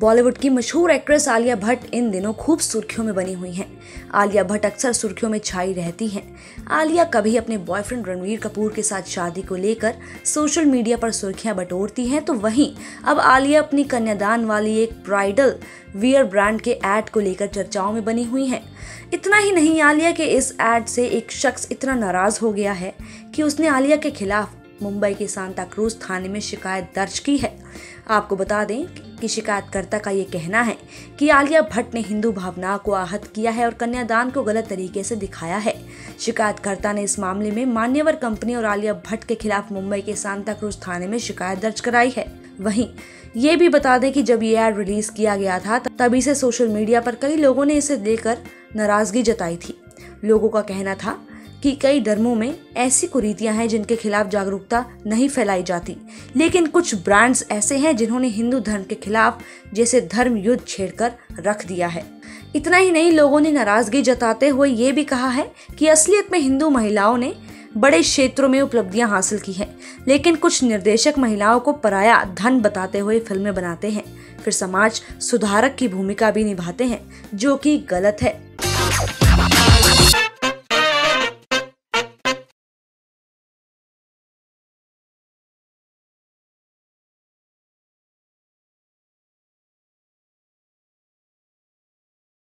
बॉलीवुड की मशहूर एक्ट्रेस आलिया भट्ट इन दिनों खूब सुर्खियों में बनी हुई हैं। आलिया भट्ट अक्सर सुर्खियों में छाई रहती हैं। आलिया कभी अपने बॉयफ्रेंड रणवीर कपूर के साथ शादी को लेकर सोशल मीडिया पर सुर्खियाँ बटोरती हैं तो वहीं अब आलिया अपनी कन्यादान वाली एक ब्राइडल वियर ब्रांड के एड को लेकर चर्चाओं में बनी हुई हैं। इतना ही नहीं, आलिया के इस एड से एक शख्स इतना नाराज़ हो गया है कि उसने आलिया के खिलाफ मुंबई के सांता क्रूज थाने में शिकायत दर्ज की है। आपको बता दें कि शिकायतकर्ता का ये कहना है कि आलिया भट्ट ने हिंदू भावनाओं को आहत किया है और कन्यादान को गलत तरीके से दिखाया है। शिकायतकर्ता ने इस मामले में मान्यवर कंपनी और आलिया भट्ट के खिलाफ मुंबई के सांता क्रूज थाने में शिकायत दर्ज कराई है। वहीं ये भी बता दें कि जब ये एड रिलीज़ किया गया था तभी से सोशल मीडिया पर कई लोगों ने इसे लेकर नाराज़गी जताई थी। लोगों का कहना था कि कई धर्मों में ऐसी कुरीतियाँ हैं जिनके खिलाफ जागरूकता नहीं फैलाई जाती। लेकिन कुछ ब्रांड्स ऐसे हैं जिन्होंने हिंदू धर्म के खिलाफ जैसे धर्म युद्ध छेड़कर रख दिया है। इतना ही नहीं, लोगों ने नाराज़गी जताते हुए ये भी कहा है कि असलियत में हिंदू महिलाओं ने बड़े क्षेत्रों में उपलब्धियाँ हासिल की हैं। लेकिन कुछ निर्देशक महिलाओं को पराया धन बताते हुए फ़िल्में बनाते हैं। फिर समाज सुधारक की भूमिका भी निभाते हैं, जो कि गलत है।